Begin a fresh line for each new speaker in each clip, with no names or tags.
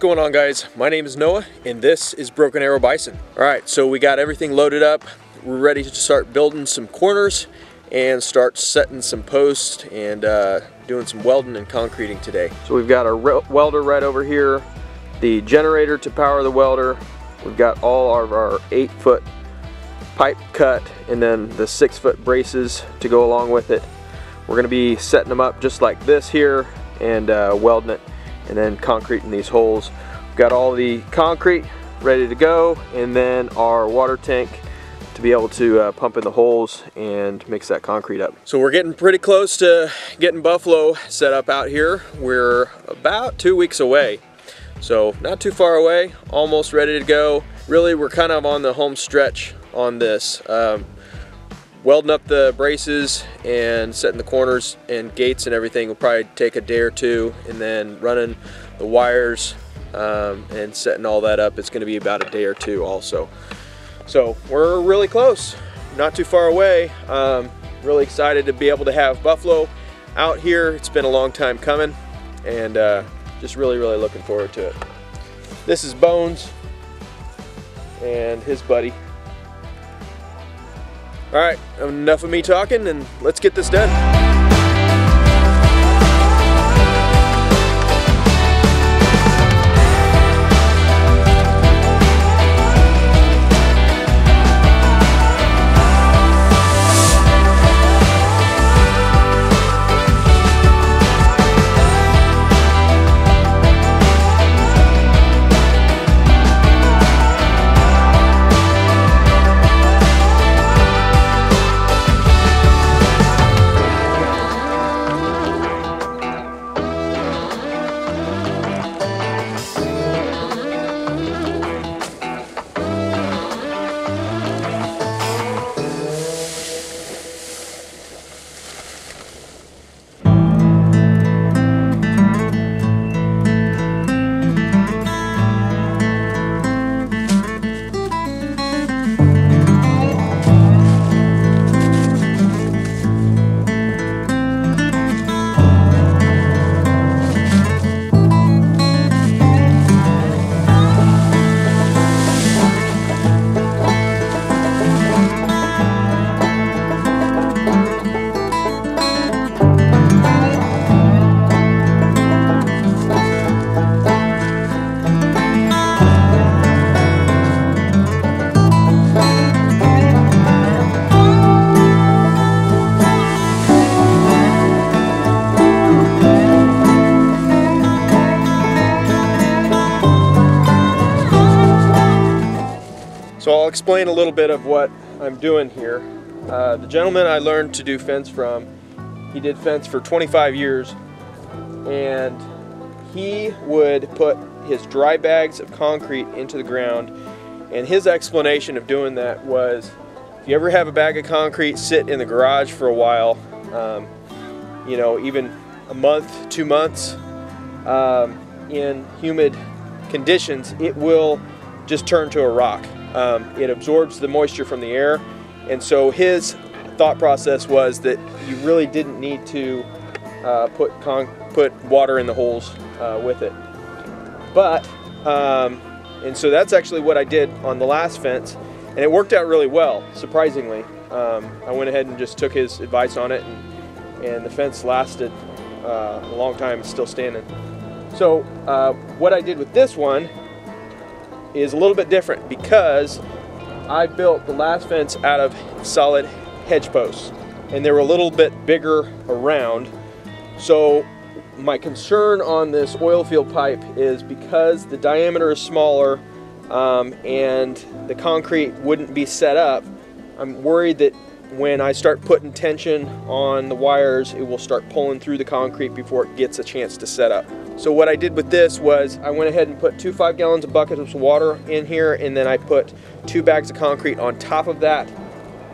going on guys? My name is Noah and this is Broken Arrow Bison. Alright, so we got everything loaded up. We're ready to start building some corners and start setting some posts and uh, doing some welding and concreting today. So we've got our welder right over here, the generator to power the welder. We've got all of our eight foot pipe cut and then the six foot braces to go along with it. We're gonna be setting them up just like this here and uh, welding it and then concreting these holes. We've got all the concrete ready to go and then our water tank to be able to uh, pump in the holes and mix that concrete up. So we're getting pretty close to getting Buffalo set up out here. We're about two weeks away. So not too far away, almost ready to go. Really, we're kind of on the home stretch on this. Um, welding up the braces and setting the corners and gates and everything. Will probably take a day or two and then running the wires um, and setting all that up. It's going to be about a day or two also. So we're really close. Not too far away. Um, really excited to be able to have Buffalo out here. It's been a long time coming and uh, just really really looking forward to it. This is Bones and his buddy all right, enough of me talking and let's get this done. Explain a little bit of what I'm doing here. Uh, the gentleman I learned to do fence from, he did fence for 25 years and he would put his dry bags of concrete into the ground and his explanation of doing that was if you ever have a bag of concrete sit in the garage for a while, um, you know, even a month, two months um, in humid conditions, it will just turn to a rock. Um, it absorbs the moisture from the air. And so his thought process was that you really didn't need to uh, put, put water in the holes uh, with it. But, um, and so that's actually what I did on the last fence. And it worked out really well, surprisingly. Um, I went ahead and just took his advice on it and, and the fence lasted uh, a long time, it's still standing. So uh, what I did with this one is a little bit different because I built the last fence out of solid hedge posts and they were a little bit bigger around. So my concern on this oil field pipe is because the diameter is smaller um, and the concrete wouldn't be set up, I'm worried that when I start putting tension on the wires, it will start pulling through the concrete before it gets a chance to set up. So what I did with this was I went ahead and put two five gallons of buckets of water in here and then I put two bags of concrete on top of that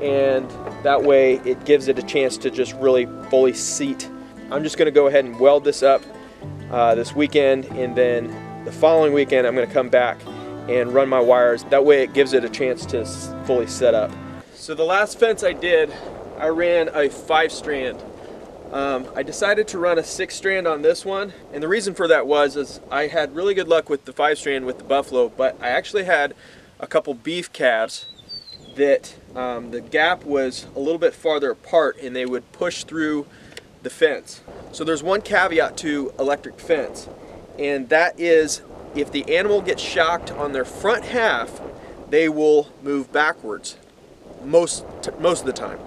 and that way it gives it a chance to just really fully seat. I'm just gonna go ahead and weld this up uh, this weekend and then the following weekend I'm gonna come back and run my wires. That way it gives it a chance to fully set up. So the last fence I did, I ran a five strand Um, I decided to run a six strand on this one, and the reason for that was is I had really good luck with the five strand with the buffalo, but I actually had a couple beef calves that um, the gap was a little bit farther apart and they would push through the fence. So there's one caveat to electric fence, and that is if the animal gets shocked on their front half, they will move backwards most most of the time.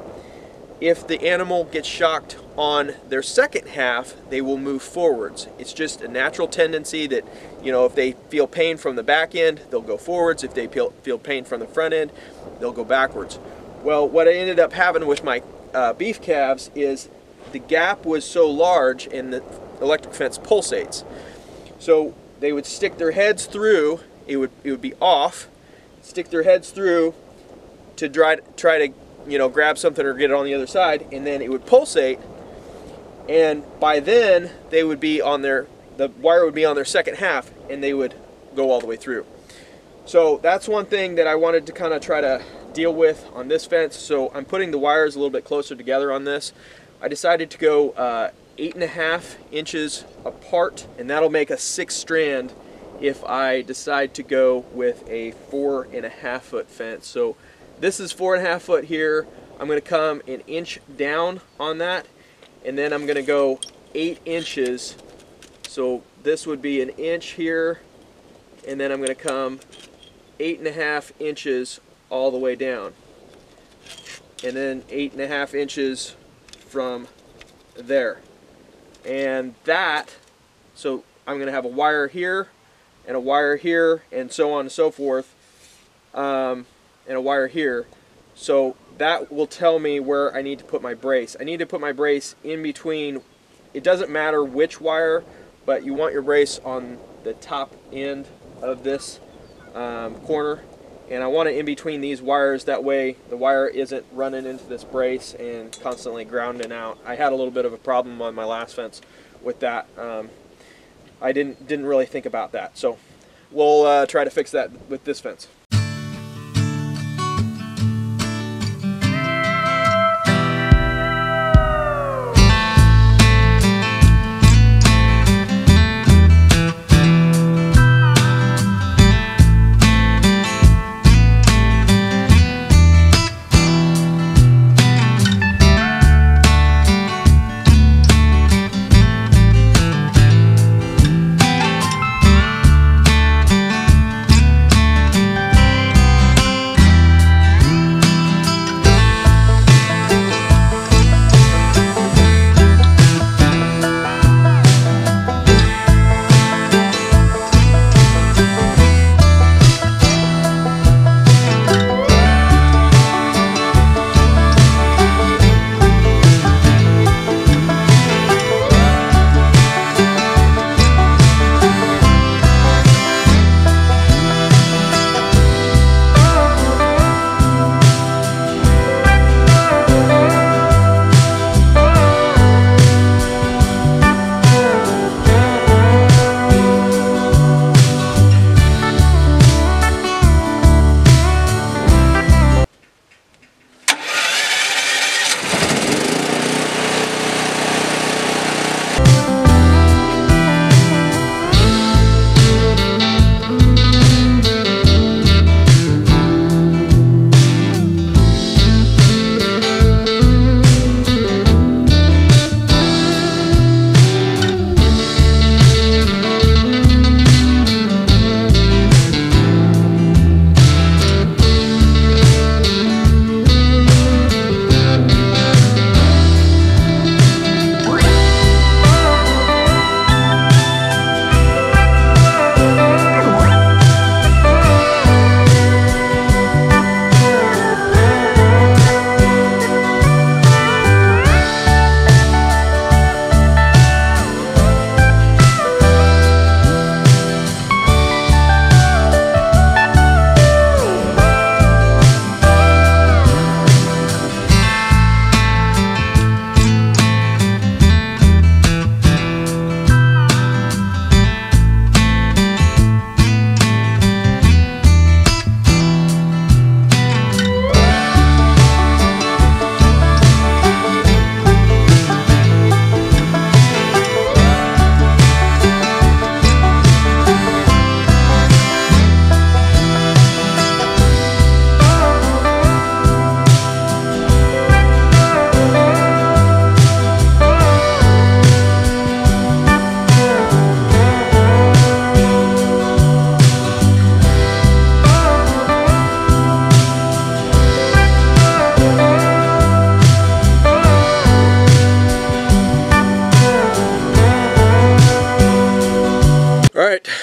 If the animal gets shocked on their second half, they will move forwards. It's just a natural tendency that, you know, if they feel pain from the back end, they'll go forwards. If they feel, feel pain from the front end, they'll go backwards. Well, what I ended up having with my uh, beef calves is the gap was so large and the electric fence pulsates. So they would stick their heads through, it would, it would be off, stick their heads through to try, try to you know, grab something or get it on the other side, and then it would pulsate. And by then, they would be on their, the wire would be on their second half, and they would go all the way through. So that's one thing that I wanted to kind of try to deal with on this fence. So I'm putting the wires a little bit closer together on this. I decided to go uh, eight and a half inches apart, and that'll make a six strand if I decide to go with a four and a half foot fence. So this is four and a half foot here. I'm going to come an inch down on that and then I'm going to go eight inches. So this would be an inch here and then I'm going to come eight and a half inches all the way down. And then eight and a half inches from there. And that, so I'm going to have a wire here and a wire here and so on and so forth. Um, and a wire here. So that will tell me where I need to put my brace. I need to put my brace in between, it doesn't matter which wire, but you want your brace on the top end of this um, corner. And I want it in between these wires, that way the wire isn't running into this brace and constantly grounding out. I had a little bit of a problem on my last fence with that. Um, I didn't, didn't really think about that. So we'll uh, try to fix that with this fence.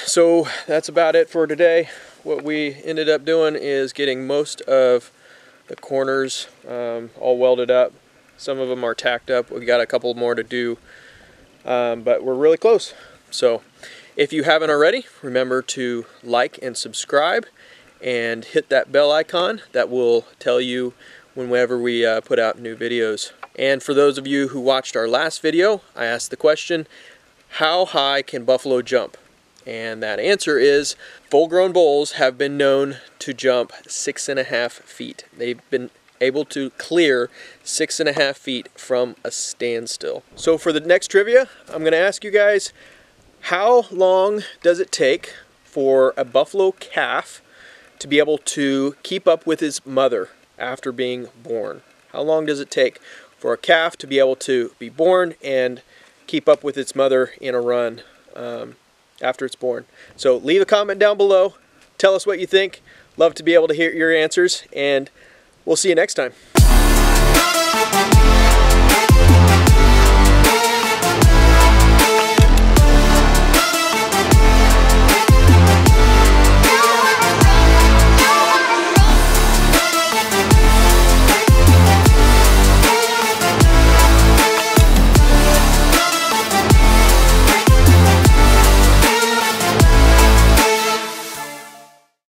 So that's about it for today. What we ended up doing is getting most of the corners um, all welded up. Some of them are tacked up. We got a couple more to do, um, but we're really close. So if you haven't already, remember to like and subscribe and hit that bell icon. That will tell you whenever we uh, put out new videos. And for those of you who watched our last video, I asked the question, how high can buffalo jump? And that answer is full-grown bulls have been known to jump six and a half feet. They've been able to clear six and a half feet from a standstill. So for the next trivia, I'm going to ask you guys, how long does it take for a buffalo calf to be able to keep up with his mother after being born? How long does it take for a calf to be able to be born and keep up with its mother in a run um, after it's born? So leave a comment down below. Tell us what you think. Love to be able to hear your answers and we'll see you next time.